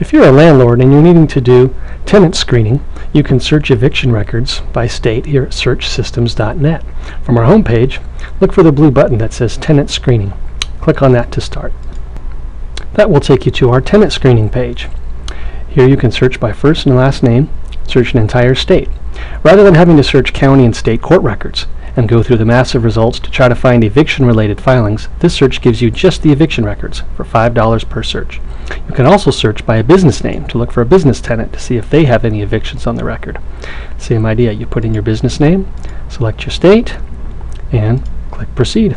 If you're a landlord and you're needing to do tenant screening, you can search eviction records by state here at searchsystems.net. From our homepage, look for the blue button that says Tenant Screening. Click on that to start. That will take you to our tenant screening page. Here you can search by first and last name, search an entire state. Rather than having to search county and state court records and go through the massive results to try to find eviction-related filings, this search gives you just the eviction records for $5 per search. You can also search by a business name to look for a business tenant to see if they have any evictions on the record. Same idea, you put in your business name, select your state, and click Proceed.